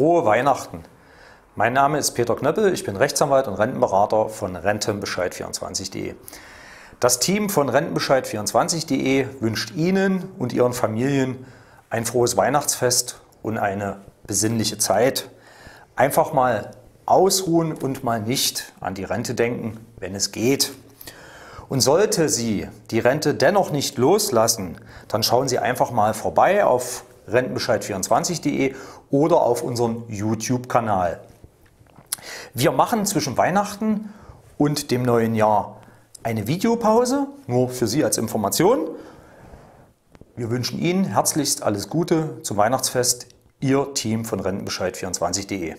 Frohe Weihnachten! Mein Name ist Peter Knöppel, ich bin Rechtsanwalt und Rentenberater von Rentenbescheid24.de. Das Team von Rentenbescheid24.de wünscht Ihnen und Ihren Familien ein frohes Weihnachtsfest und eine besinnliche Zeit. Einfach mal ausruhen und mal nicht an die Rente denken, wenn es geht. Und sollte Sie die Rente dennoch nicht loslassen, dann schauen Sie einfach mal vorbei auf rentenbescheid24.de oder auf unseren YouTube-Kanal. Wir machen zwischen Weihnachten und dem neuen Jahr eine Videopause, nur für Sie als Information. Wir wünschen Ihnen herzlichst alles Gute zum Weihnachtsfest, Ihr Team von Rentenbescheid24.de.